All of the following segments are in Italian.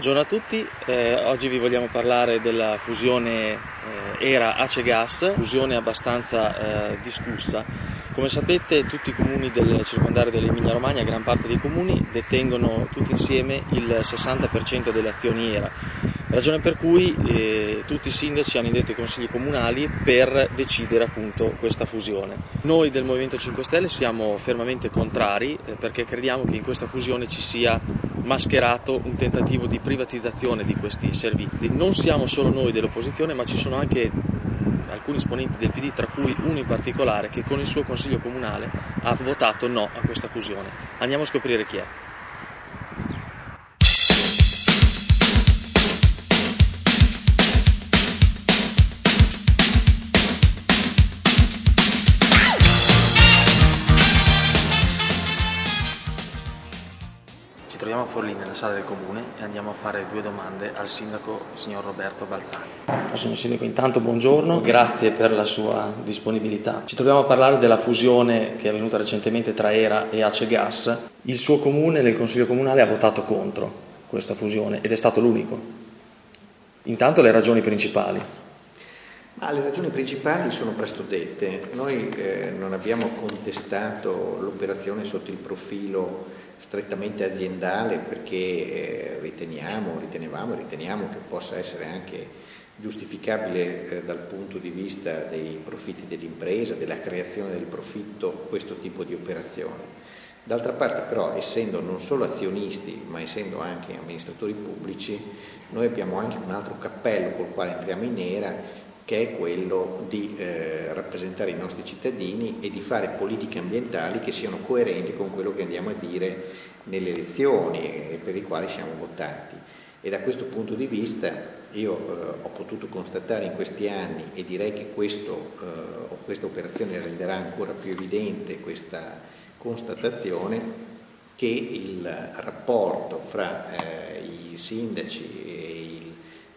Buongiorno a tutti, eh, oggi vi vogliamo parlare della fusione eh, ERA Ace Gas, fusione abbastanza eh, discussa. Come sapete tutti i comuni del circondario dell'Emilia Romagna, gran parte dei comuni, detengono tutti insieme il 60% delle azioni ERA, ragione per cui eh, tutti i sindaci hanno indetto i consigli comunali per decidere appunto questa fusione. Noi del Movimento 5 Stelle siamo fermamente contrari eh, perché crediamo che in questa fusione ci sia mascherato un tentativo di privatizzazione di questi servizi. Non siamo solo noi dell'opposizione, ma ci sono anche alcuni esponenti del PD, tra cui uno in particolare, che con il suo consiglio comunale ha votato no a questa fusione. Andiamo a scoprire chi è. Forlì nella sala del comune e andiamo a fare due domande al sindaco signor Roberto Balzani. Signor sindaco, intanto buongiorno, grazie per la sua disponibilità. Ci troviamo a parlare della fusione che è avvenuta recentemente tra ERA e Ace Gas. Il suo comune nel consiglio comunale ha votato contro questa fusione ed è stato l'unico. Intanto le ragioni principali. Ah, le ragioni principali sono presto dette. Noi eh, non abbiamo contestato l'operazione sotto il profilo strettamente aziendale perché eh, riteniamo, ritenevamo e riteniamo che possa essere anche giustificabile eh, dal punto di vista dei profitti dell'impresa, della creazione del profitto, questo tipo di operazione. D'altra parte però, essendo non solo azionisti, ma essendo anche amministratori pubblici, noi abbiamo anche un altro cappello col quale entriamo in nera che è quello di eh, rappresentare i nostri cittadini e di fare politiche ambientali che siano coerenti con quello che andiamo a dire nelle elezioni e per i quali siamo votati. E da questo punto di vista io eh, ho potuto constatare in questi anni e direi che questo, eh, questa operazione renderà ancora più evidente questa constatazione che il rapporto fra eh, i sindaci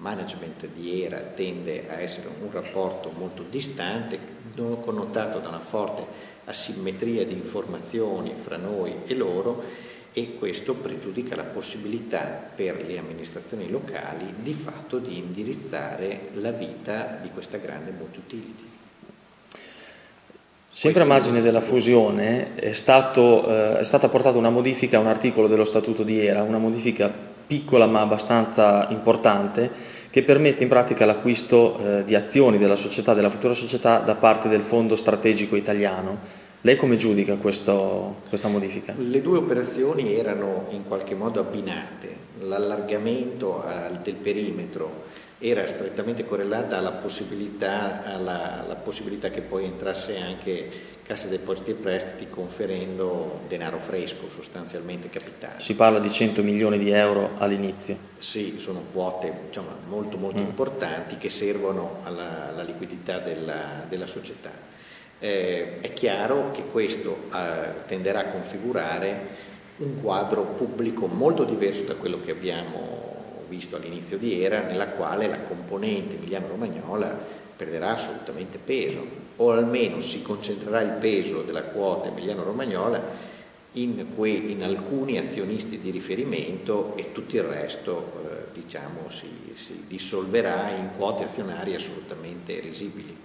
management di ERA tende a essere un rapporto molto distante, connotato da una forte asimmetria di informazioni fra noi e loro e questo pregiudica la possibilità per le amministrazioni locali di fatto di indirizzare la vita di questa grande multi-utility. Sempre a margine della fusione è, stato, eh, è stata portata una modifica a un articolo dello Statuto di ERA, una modifica piccola ma abbastanza importante, che permette in pratica l'acquisto eh, di azioni della società, della futura società, da parte del Fondo Strategico Italiano. Lei come giudica questo, questa modifica? Le due operazioni erano in qualche modo abbinate. L'allargamento eh, del perimetro era strettamente correlata alla possibilità, alla, alla possibilità che poi entrasse anche Cassa Depositi e Prestiti conferendo denaro fresco, sostanzialmente capitale. Si parla di 100 milioni di euro all'inizio. Sì, sono quote diciamo, molto molto mm. importanti che servono alla, alla liquidità della, della società. Eh, è chiaro che questo eh, tenderà a configurare un quadro pubblico molto diverso da quello che abbiamo visto all'inizio di era, nella quale la componente emiliano-romagnola perderà assolutamente peso, o almeno si concentrerà il peso della quota emiliano-romagnola in, in, alcuni azionisti di riferimento e tutto il resto eh, diciamo, si, si dissolverà in quote azionarie assolutamente risibili.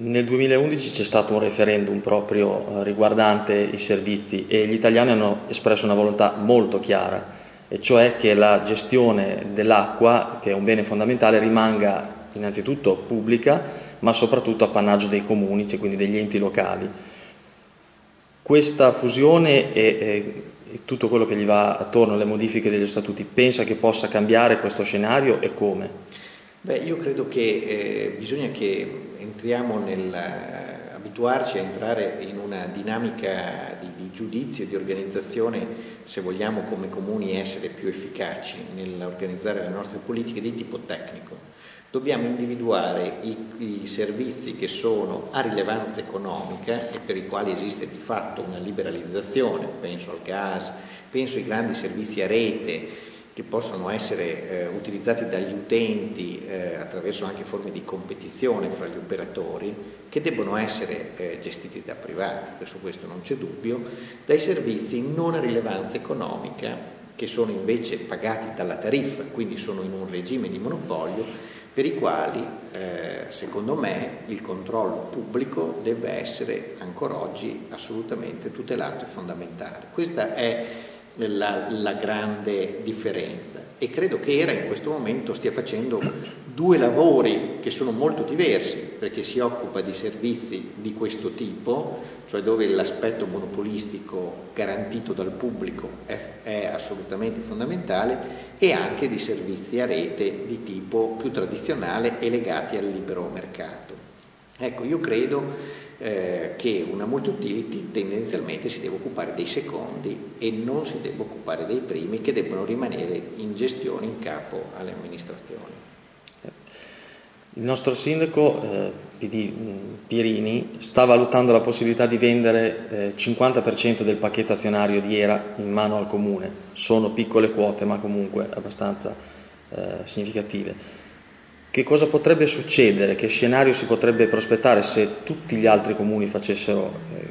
Nel 2011 c'è stato un referendum proprio eh, riguardante i servizi e gli italiani hanno espresso una volontà molto chiara, e cioè che la gestione dell'acqua, che è un bene fondamentale, rimanga innanzitutto pubblica, ma soprattutto appannaggio dei comuni, cioè quindi degli enti locali. Questa fusione e, tutto quello che gli va attorno alle modifiche degli statuti, pensa che possa cambiare questo scenario e come? Beh, io credo che eh, bisogna che entriamo nel abituarci a entrare in una dinamica di, di giudizio e di organizzazione, se vogliamo come comuni essere più efficaci nell'organizzare le nostre politiche di tipo tecnico. Dobbiamo individuare i, i, servizi che sono a rilevanza economica e per i quali esiste di fatto una liberalizzazione, penso al gas, penso ai grandi servizi a rete che possono essere eh, utilizzati dagli utenti eh, attraverso anche forme di competizione fra gli operatori, che debbono essere eh, gestiti da privati, su questo non c'è dubbio, dai servizi non a rilevanza economica che sono invece pagati dalla tariffa, quindi sono in un regime di monopolio, per i quali eh, secondo me il controllo pubblico deve essere ancora oggi assolutamente tutelato e fondamentale. Questa è la, la, grande differenza e credo che ERA in questo momento stia facendo due lavori che sono molto diversi perché si occupa di servizi di questo tipo, cioè dove l'aspetto monopolistico garantito dal pubblico è, è assolutamente fondamentale e anche di servizi a rete di tipo più tradizionale e legati al libero mercato. Ecco, io credo eh, che una multi-utility tendenzialmente si deve occupare dei secondi e non si deve occupare dei primi che debbono rimanere in gestione in capo alle amministrazioni. Il nostro sindaco eh, PD, Pierini sta valutando la possibilità di vendere eh, 50% del pacchetto azionario di ERA in mano al comune. Sono piccole quote ma comunque abbastanza eh, significative. Che cosa potrebbe succedere? Che scenario si potrebbe prospettare se tutti gli altri comuni facessero eh,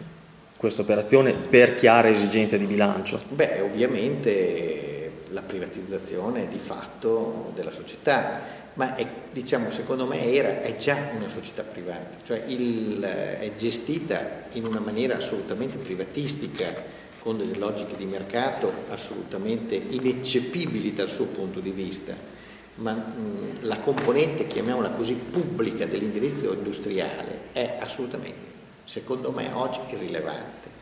questa operazione per chiare esigenze di bilancio? Beh, ovviamente la privatizzazione di fatto della società, ma è, diciamo, secondo me era, è già una società privata, cioè il, è gestita in una maniera assolutamente privatistica, con delle logiche di mercato assolutamente ineccepibili dal suo punto di vista ma la componente, chiamiamola così, pubblica dell'indirizzo industriale è assolutamente, secondo me, oggi irrilevante.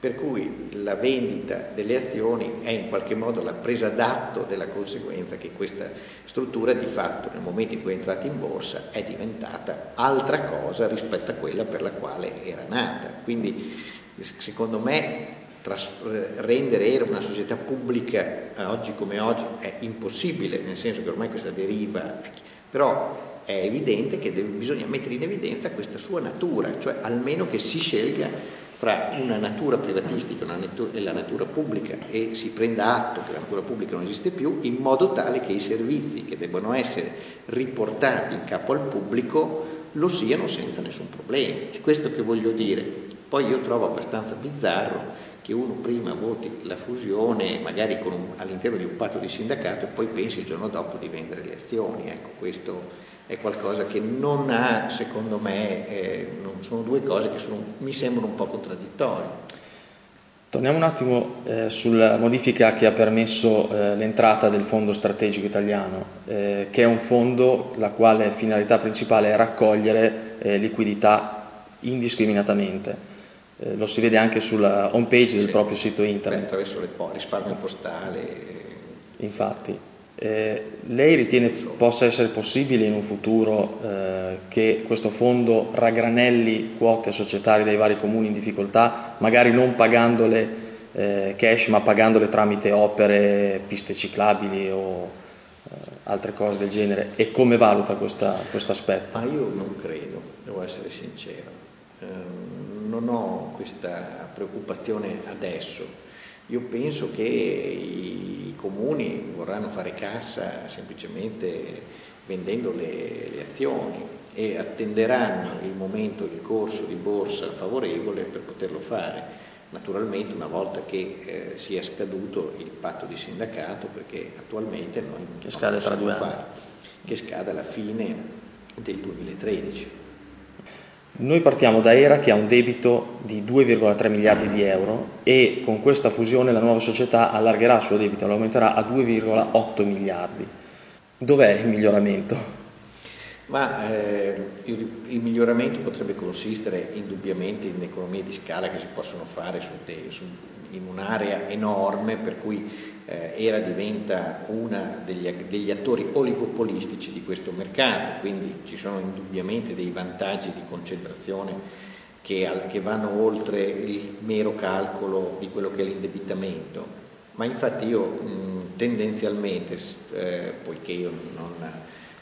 Per cui la vendita delle azioni è in qualche modo la presa d'atto della conseguenza che questa struttura di fatto nel momento in cui è entrata in borsa è diventata altra cosa rispetto a quella per la quale era nata. Quindi secondo me rendere ERA una società pubblica eh, oggi come oggi è impossibile, nel senso che ormai questa deriva, però è evidente che deve, bisogna mettere in evidenza questa sua natura, cioè almeno che si scelga fra una natura privatistica e la natura pubblica e si prenda atto che la natura pubblica non esiste più in modo tale che i servizi che debbano essere riportati in capo al pubblico lo siano senza nessun problema. È questo che voglio dire. Poi io trovo abbastanza bizzarro che uno prima voti la fusione magari all'interno di un patto di sindacato e poi pensi il giorno dopo di vendere le azioni. Ecco, questo è qualcosa che non ha, secondo me, eh, sono due cose che sono, mi sembrano un po' contraddittorie. Torniamo un attimo eh, sulla modifica che ha permesso eh, l'entrata del Fondo Strategico Italiano, eh, che è un fondo la quale finalità principale è raccogliere eh, liquidità indiscriminatamente eh, lo si vede anche sulla home page del sì, proprio sito internet. attraverso il risparmio postale. Infatti, eh, lei ritiene possa essere possibile in un futuro eh, che questo fondo raggranelli quote societarie dei vari comuni in difficoltà, magari non pagandole eh, cash ma pagandole tramite opere, piste ciclabili o eh, altre cose del genere e come valuta questo aspetto? Ma io non credo, devo essere sincero. Non ho questa preoccupazione adesso. Io penso che i comuni vorranno fare cassa semplicemente vendendo le, le azioni e attenderanno il momento, il corso di borsa favorevole per poterlo fare. Naturalmente una volta che eh, sia scaduto il patto di sindacato, perché attualmente noi che non scade possiamo fare, che scade alla fine del 2013. Noi partiamo da ERA che ha un debito di 2,3 miliardi di euro e con questa fusione la nuova società allargherà il suo debito, lo aumenterà a 2,8 miliardi. Dov'è il miglioramento? Ma eh, il, il, miglioramento potrebbe consistere indubbiamente in economie di scala che si possono fare su su, in un'area enorme per cui ERA diventa uno degli, degli, attori oligopolistici di questo mercato, quindi ci sono indubbiamente dei vantaggi di concentrazione che, che vanno oltre il mero calcolo di quello che è l'indebitamento. Ma infatti io mh, tendenzialmente, eh, poiché io non,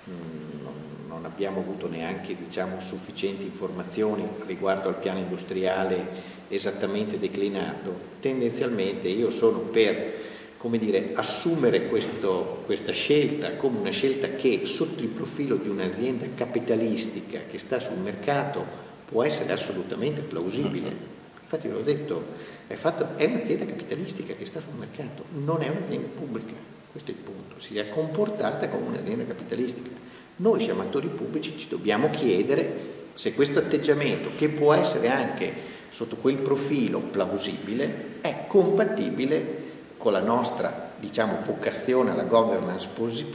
mh, non, abbiamo avuto neanche diciamo, sufficienti informazioni riguardo al piano industriale esattamente declinato, tendenzialmente io sono per come dire, assumere questo, questa scelta come una scelta che sotto il profilo di un'azienda capitalistica che sta sul mercato può essere assolutamente plausibile. Infatti l'ho detto, è, fatto, è un'azienda capitalistica che sta sul mercato, non è un'azienda pubblica, questo è il punto, si è comportata come un'azienda capitalistica. Noi siamo attori pubblici, ci dobbiamo chiedere se questo atteggiamento, che può essere anche sotto quel profilo plausibile, è compatibile con la nostra diciamo, vocazione alla governance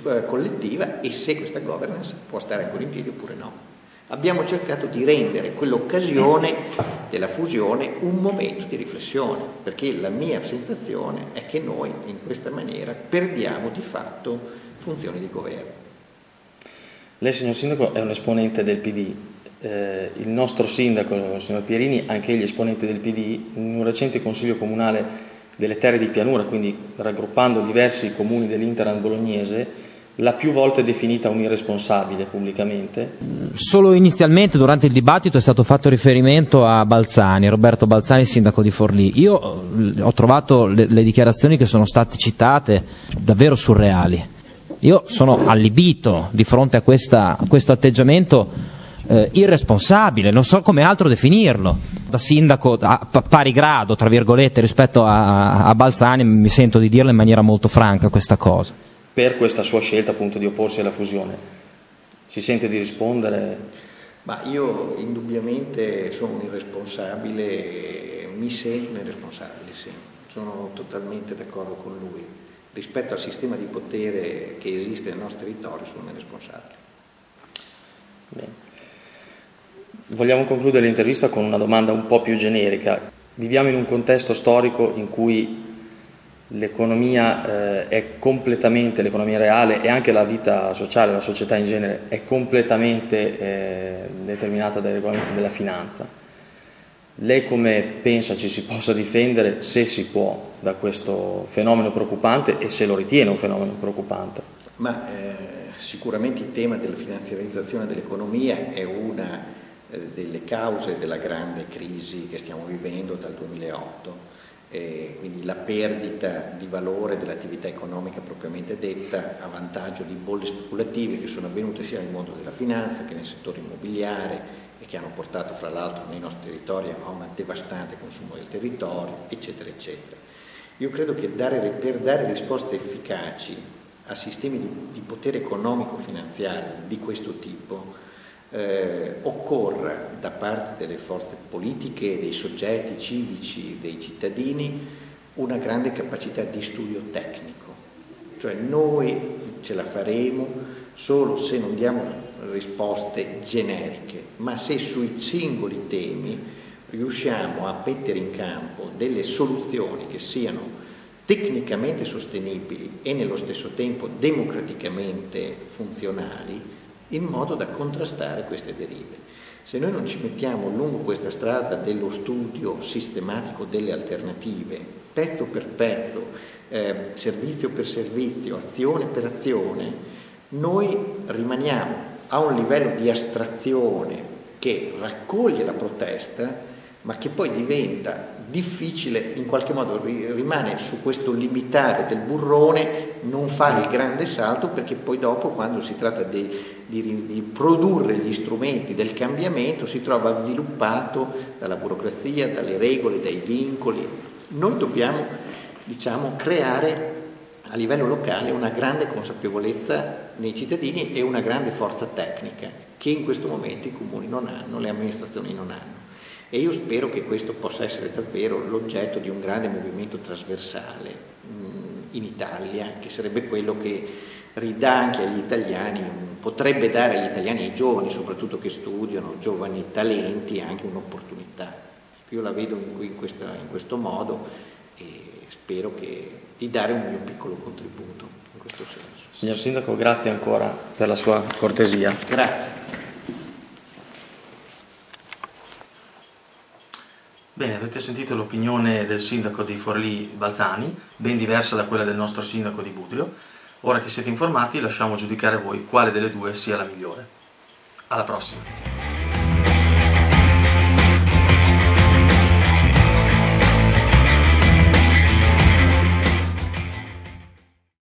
eh, collettiva e se questa governance può stare ancora in piedi oppure no. Abbiamo cercato di rendere quell'occasione della fusione un momento di riflessione, perché la mia sensazione è che noi in questa maniera perdiamo di fatto funzioni di governo. Lei, signor Sindaco, è un esponente del PD. Eh, il nostro sindaco, signor Pierini, anche egli esponente del PD, in un recente consiglio comunale delle terre di pianura, quindi raggruppando diversi comuni dell'Interland bolognese, l'ha più volte definita un irresponsabile pubblicamente. Solo inizialmente durante il dibattito è stato fatto riferimento a Balzani, Roberto Balzani, sindaco di Forlì. Io eh, ho trovato le, le dichiarazioni che sono state citate davvero surreali. Io sono allibito di fronte a, questa, a questo atteggiamento eh, irresponsabile, non so come altro definirlo. Da sindaco a pari grado, tra virgolette, rispetto a, a Balzani, mi sento di dirlo in maniera molto franca questa cosa. Per questa sua scelta appunto di opporsi alla fusione, si sente di rispondere? Ma io indubbiamente sono un irresponsabile, mi sento un irresponsabile, sì, sono totalmente d'accordo con lui. Rispetto al sistema di potere che esiste nel nostro territorio sono un irresponsabile. Bene. Vogliamo concludere l'intervista con una domanda un po' più generica. Viviamo in un contesto storico in cui l'economia eh, è completamente, l'economia reale e anche la vita sociale, la società in genere è completamente eh, determinata dai regolamenti della finanza. Lei come pensa ci si possa difendere, se si può, da questo fenomeno preoccupante e se lo ritiene un fenomeno preoccupante? Ma eh, sicuramente il tema della finanziarizzazione dell'economia è una delle cause della grande crisi che stiamo vivendo dal 2008, eh, quindi la perdita di valore dell'attività economica propriamente detta a vantaggio di bolle speculative che sono avvenute sia nel mondo della finanza che nel settore immobiliare e che hanno portato fra l'altro nei nostri territori a un devastante consumo del territorio, eccetera, eccetera. Io credo che dare, per dare risposte efficaci a sistemi di, di potere economico-finanziario di questo tipo eh, occorra da parte delle forze politiche, dei soggetti civici, dei cittadini, una grande capacità di studio tecnico. Cioè noi ce la faremo solo se non diamo risposte generiche, ma se sui singoli temi riusciamo a mettere in campo delle soluzioni che siano tecnicamente sostenibili e nello stesso tempo democraticamente funzionali, in modo da contrastare queste derive. Se noi non ci mettiamo lungo questa strada dello studio sistematico delle alternative, pezzo per pezzo, eh, servizio per servizio, azione per azione, noi rimaniamo a un livello di astrazione che raccoglie la protesta, ma che poi diventa difficile, in qualche modo rimane su questo limitare del burrone, non fa il grande salto perché poi dopo quando si tratta di, di, di produrre gli strumenti del cambiamento si trova avviluppato dalla burocrazia, dalle regole, dai vincoli. Noi dobbiamo diciamo, creare a livello locale una grande consapevolezza nei cittadini e una grande forza tecnica che in questo momento i comuni non hanno, le amministrazioni non hanno. E io spero che questo possa essere davvero l'oggetto di un grande movimento trasversale mh, in Italia, che sarebbe quello che ridà anche agli italiani, potrebbe dare agli italiani e ai giovani, soprattutto che studiano, giovani talenti, anche un'opportunità. Io la vedo in, in, questa, in questo modo e spero che, di dare un mio piccolo contributo in questo senso. Signor Sindaco, grazie ancora per la sua cortesia. Grazie. Bene, avete sentito l'opinione del sindaco di Forlì Balzani, ben diversa da quella del nostro sindaco di Budrio. Ora che siete informati lasciamo giudicare voi quale delle due sia la migliore. Alla prossima!